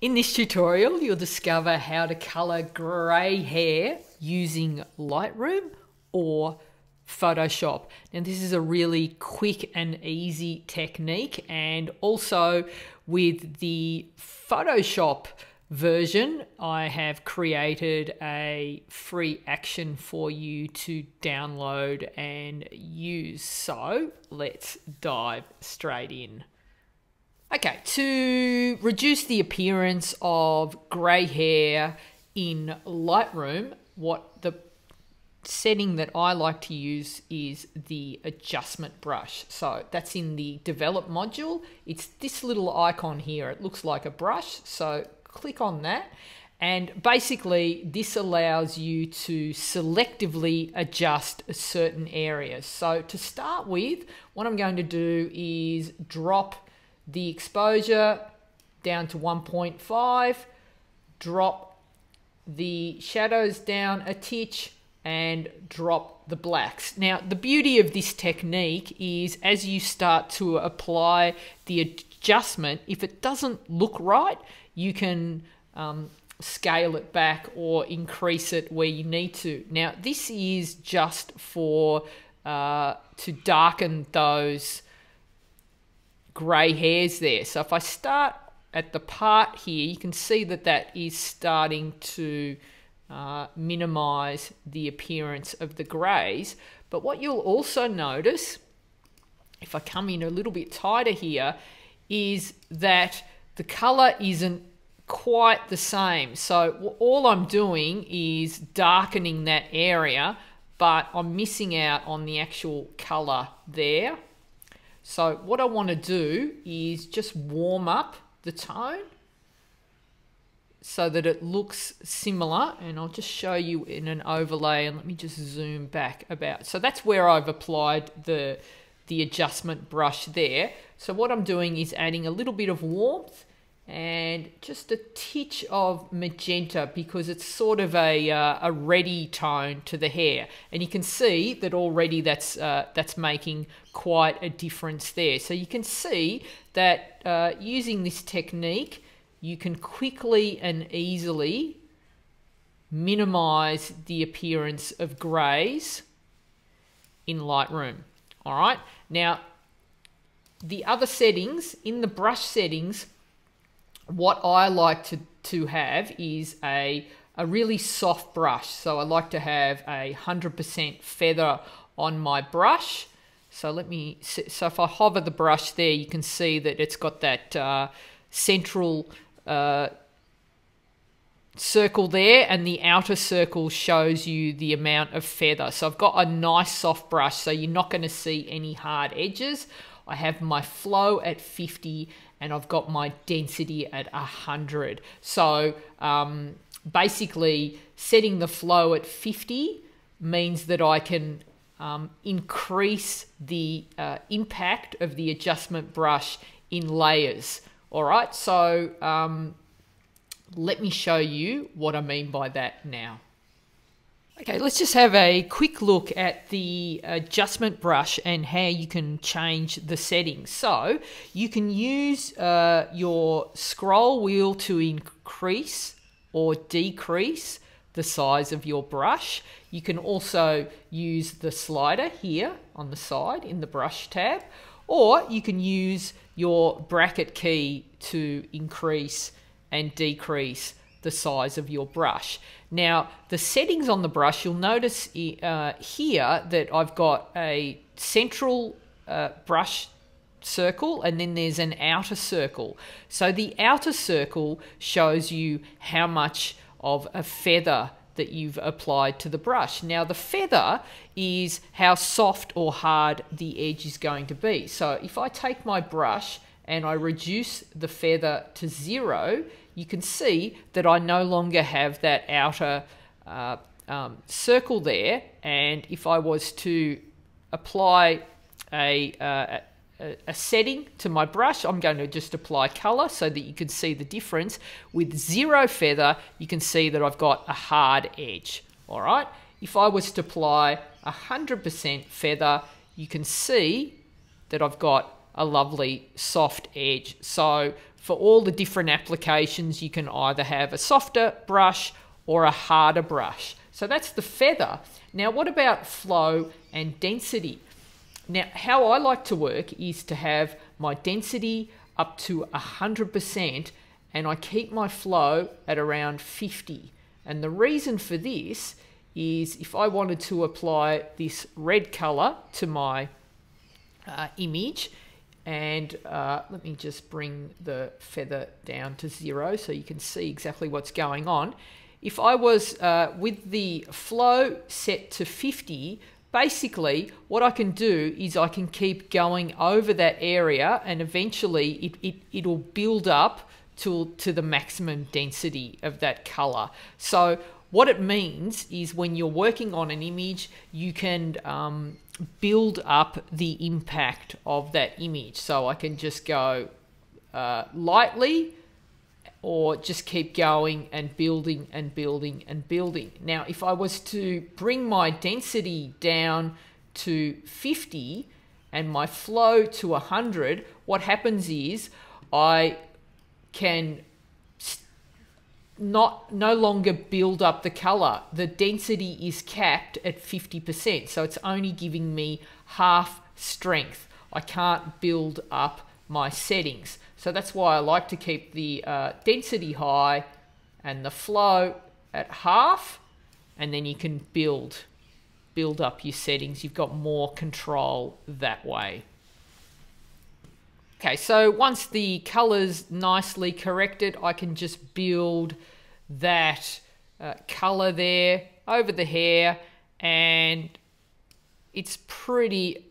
In this tutorial, you'll discover how to color grey hair using Lightroom or Photoshop. Now, this is a really quick and easy technique, and also with the Photoshop version, I have created a free action for you to download and use. So, let's dive straight in. Okay, to reduce the appearance of grey hair in Lightroom, what the setting that I like to use is the adjustment brush. So that's in the develop module. It's this little icon here. It looks like a brush. So click on that. And basically, this allows you to selectively adjust certain areas. So to start with, what I'm going to do is drop the exposure down to 1.5, drop the shadows down a titch, and drop the blacks. Now, the beauty of this technique is as you start to apply the adjustment, if it doesn't look right, you can um, scale it back or increase it where you need to. Now, this is just for uh, to darken those grey hairs there. So if I start at the part here, you can see that that is starting to uh, minimize the appearance of the greys. But what you'll also notice, if I come in a little bit tighter here, is that the color isn't quite the same. So all I'm doing is darkening that area, but I'm missing out on the actual color there. So what I want to do is just warm up the tone so that it looks similar and I'll just show you in an overlay and let me just zoom back about. So that's where I've applied the the adjustment brush there. So what I'm doing is adding a little bit of warmth and just a titch of magenta because it's sort of a, uh, a ready tone to the hair. And you can see that already that's uh, that's making quite a difference there. So you can see that uh, using this technique you can quickly and easily minimize the appearance of grays in Lightroom. All right? Now the other settings in the brush settings what I like to, to have is a, a really soft brush. So I like to have a 100% feather on my brush. So let me, so if I hover the brush there, you can see that it's got that uh, central uh, circle there and the outer circle shows you the amount of feather. So I've got a nice soft brush so you're not going to see any hard edges. I have my flow at 50 and I've got my density at 100. So um, basically, setting the flow at 50 means that I can um, increase the uh, impact of the adjustment brush in layers. All right, so um, let me show you what I mean by that now. Okay, let's just have a quick look at the adjustment brush and how you can change the settings. So you can use uh, your scroll wheel to increase or decrease the size of your brush. You can also use the slider here on the side in the brush tab, or you can use your bracket key to increase and decrease the size of your brush. Now, the settings on the brush, you'll notice uh, here that I've got a central uh, brush circle and then there's an outer circle. So the outer circle shows you how much of a feather that you've applied to the brush. Now the feather is how soft or hard the edge is going to be. So if I take my brush and I reduce the feather to zero, you can see that I no longer have that outer uh, um, circle there. And if I was to apply a, uh, a, a setting to my brush, I'm going to just apply color so that you can see the difference. With zero feather, you can see that I've got a hard edge. All right. If I was to apply 100% feather, you can see that I've got a lovely soft edge. So for all the different applications, you can either have a softer brush or a harder brush. So that's the feather. Now, what about flow and density? Now, how I like to work is to have my density up to 100% and I keep my flow at around 50. And the reason for this is if I wanted to apply this red color to my uh, image, and uh, let me just bring the feather down to zero so you can see exactly what's going on. If I was uh, with the flow set to 50, basically what I can do is I can keep going over that area and eventually it, it, it'll build up to, to the maximum density of that color. So what it means is when you're working on an image, you can um, build up the impact of that image. So I can just go uh, lightly or just keep going and building and building and building. Now, if I was to bring my density down to 50 and my flow to 100, what happens is I can not no longer build up the color. The density is capped at 50%, so it's only giving me half strength. I can't build up my settings. So that's why I like to keep the uh, density high and the flow at half, and then you can build build up your settings. You've got more control that way. Okay, so once the color's nicely corrected, I can just build that uh, color there over the hair and it's pretty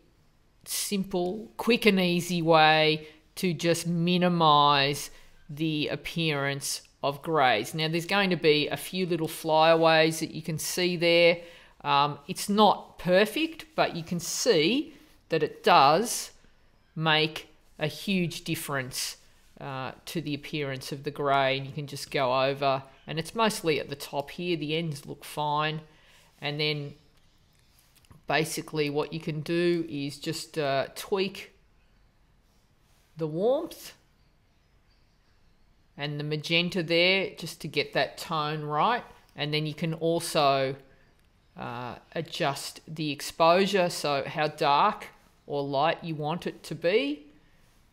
simple, quick and easy way to just minimize the appearance of grays. Now there's going to be a few little flyaways that you can see there. Um, it's not perfect, but you can see that it does make a huge difference uh, to the appearance of the grey and you can just go over and it's mostly at the top here the ends look fine. And then basically what you can do is just uh, tweak the warmth and the magenta there just to get that tone right. And then you can also uh, adjust the exposure so how dark or light you want it to be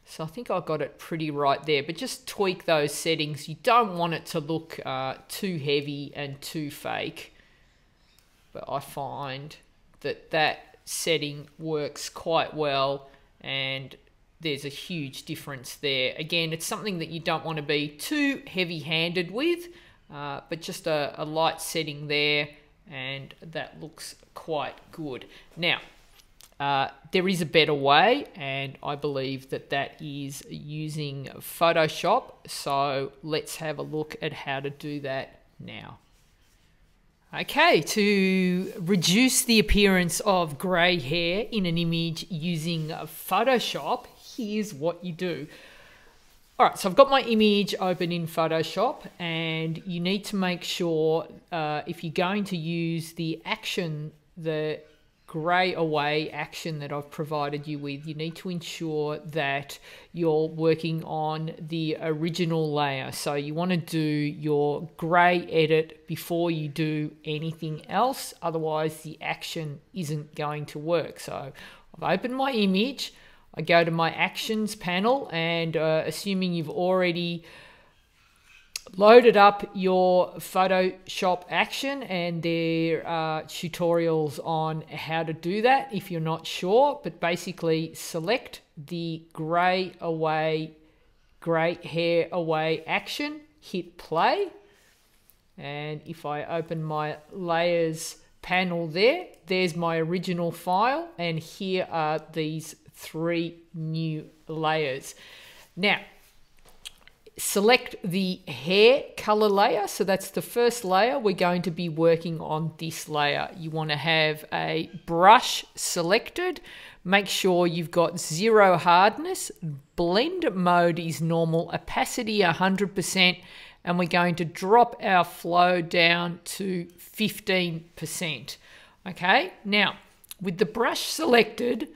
so I think I got it pretty right there, but just tweak those settings. You don't want it to look uh, too heavy and too fake. But I find that that setting works quite well and there's a huge difference there. Again, it's something that you don't want to be too heavy-handed with, uh, but just a, a light setting there and that looks quite good. Now, uh, there is a better way, and I believe that that is using Photoshop. So let's have a look at how to do that now. Okay, to reduce the appearance of grey hair in an image using Photoshop, here's what you do. All right, so I've got my image open in Photoshop, and you need to make sure uh, if you're going to use the action, the grey away action that I've provided you with, you need to ensure that you're working on the original layer. So you want to do your grey edit before you do anything else, otherwise the action isn't going to work. So I've opened my image, I go to my actions panel and uh, assuming you've already loaded up your Photoshop action and there are uh, tutorials on how to do that if you're not sure but basically select the grey away grey hair away action hit play and if I open my layers panel there there's my original file and here are these three new layers. Now select the hair color layer. So that's the first layer. We're going to be working on this layer. You want to have a brush selected. Make sure you've got zero hardness. Blend mode is normal. Opacity 100%. And we're going to drop our flow down to 15%. Okay, now with the brush selected,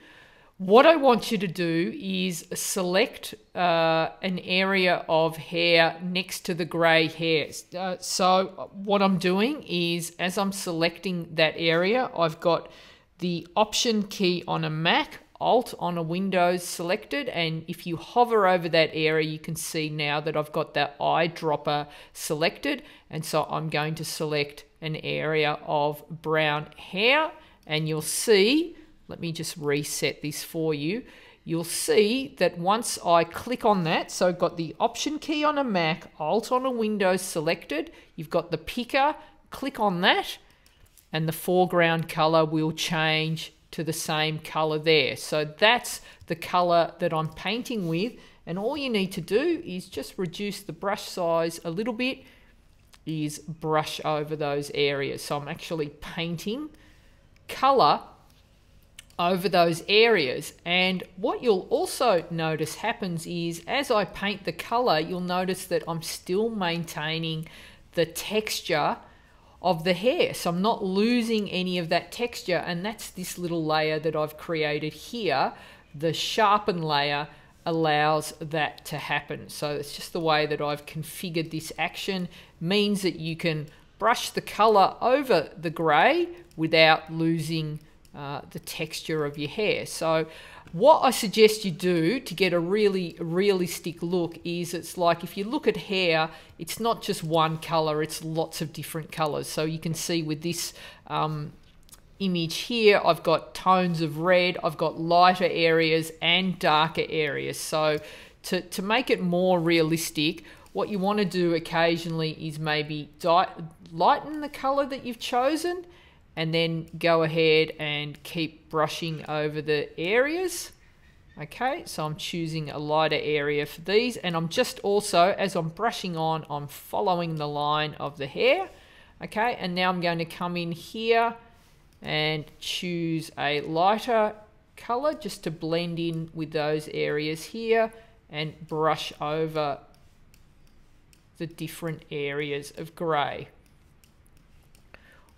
what I want you to do is select uh, an area of hair next to the grey hairs. Uh, so what I'm doing is as I'm selecting that area, I've got the Option key on a Mac, Alt on a Windows selected, and if you hover over that area, you can see now that I've got that eyedropper selected, and so I'm going to select an area of brown hair, and you'll see let me just reset this for you. You'll see that once I click on that, so I've got the Option key on a Mac, Alt on a Windows selected, you've got the picker, click on that, and the foreground color will change to the same color there. So that's the color that I'm painting with. And all you need to do is just reduce the brush size a little bit, is brush over those areas. So I'm actually painting color over those areas. And what you'll also notice happens is as I paint the color, you'll notice that I'm still maintaining the texture of the hair. So I'm not losing any of that texture. And that's this little layer that I've created here. The sharpen layer allows that to happen. So it's just the way that I've configured this action means that you can brush the color over the gray without losing uh, the texture of your hair. So what I suggest you do to get a really realistic look is it's like if you look at hair, it's not just one color, it's lots of different colors. So you can see with this um, image here, I've got tones of red, I've got lighter areas and darker areas. So to, to make it more realistic, what you want to do occasionally is maybe lighten the color that you've chosen and then go ahead and keep brushing over the areas. Okay, so I'm choosing a lighter area for these and I'm just also, as I'm brushing on, I'm following the line of the hair. Okay, and now I'm going to come in here and choose a lighter color just to blend in with those areas here and brush over the different areas of grey.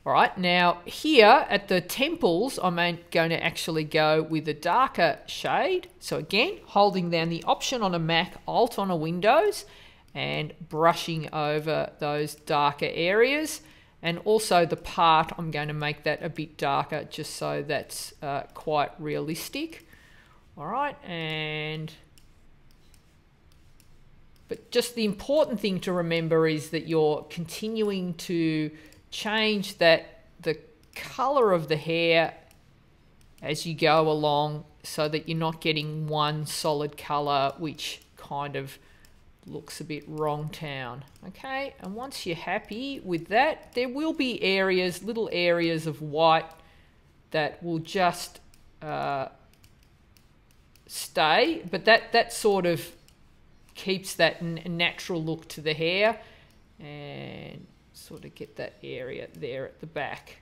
All right, now here at the temples, I'm going to actually go with a darker shade. So again, holding down the option on a Mac, Alt on a Windows, and brushing over those darker areas. And also the part, I'm going to make that a bit darker just so that's uh, quite realistic. All right, and... But just the important thing to remember is that you're continuing to change that the color of the hair as you go along so that you're not getting one solid color which kind of looks a bit wrong town okay? And once you're happy with that there will be areas little areas of white that will just uh, stay but that that sort of keeps that natural look to the hair. And sort of get that area there at the back.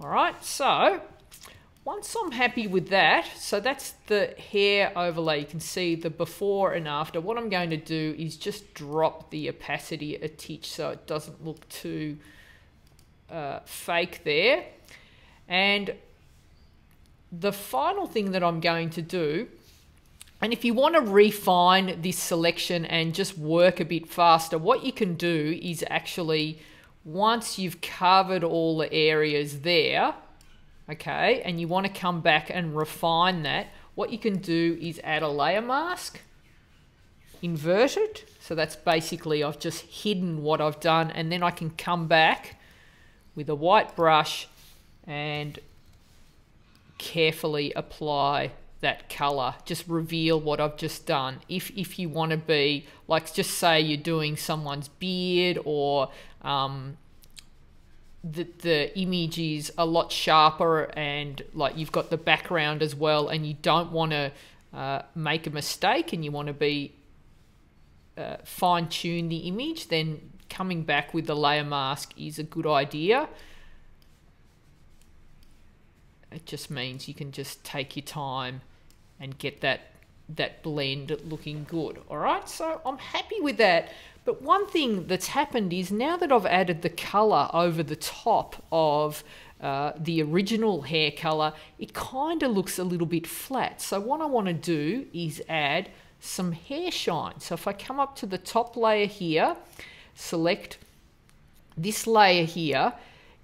All right, so once I'm happy with that, so that's the hair overlay. You can see the before and after. What I'm going to do is just drop the opacity a titch so it doesn't look too uh, fake there. And the final thing that I'm going to do and if you want to refine this selection and just work a bit faster, what you can do is actually, once you've covered all the areas there, okay, and you want to come back and refine that, what you can do is add a layer mask, invert it. So that's basically, I've just hidden what I've done, and then I can come back with a white brush and carefully apply that color just reveal what I've just done. If if you want to be like just say you're doing someone's beard or um, the, the image is a lot sharper and like you've got the background as well and you don't want to uh, make a mistake and you want to be uh, fine tune the image then coming back with the layer mask is a good idea it just means you can just take your time and get that that blend looking good. All right, so I'm happy with that. But one thing that's happened is now that I've added the color over the top of uh, the original hair color, it kind of looks a little bit flat. So what I want to do is add some hair shine. So if I come up to the top layer here, select this layer here,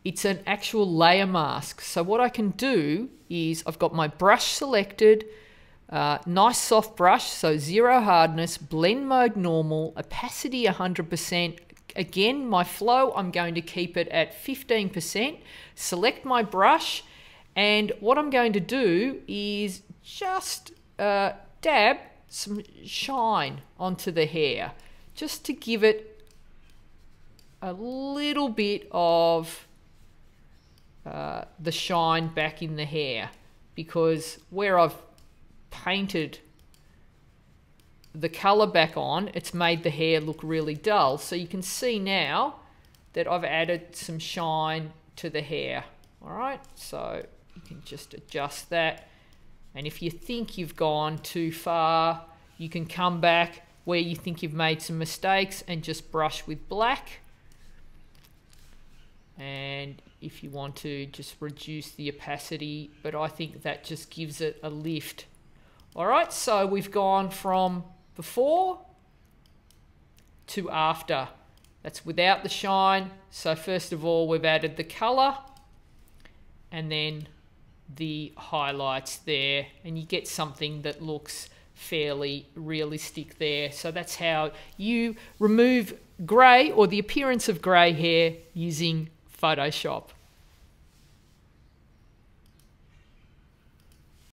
it's an actual layer mask. So what I can do is I've got my brush selected, uh, nice soft brush, so zero hardness, blend mode normal, opacity 100%. Again, my flow, I'm going to keep it at 15%. Select my brush, and what I'm going to do is just uh, dab some shine onto the hair, just to give it a little bit of uh, the shine back in the hair because where I've painted the color back on, it's made the hair look really dull. So you can see now that I've added some shine to the hair. All right, so you can just adjust that. And if you think you've gone too far, you can come back where you think you've made some mistakes and just brush with black. And if you want to just reduce the opacity, but I think that just gives it a lift. All right, so we've gone from before to after. That's without the shine. So first of all, we've added the color and then the highlights there and you get something that looks fairly realistic there. So that's how you remove grey or the appearance of grey hair using Photoshop.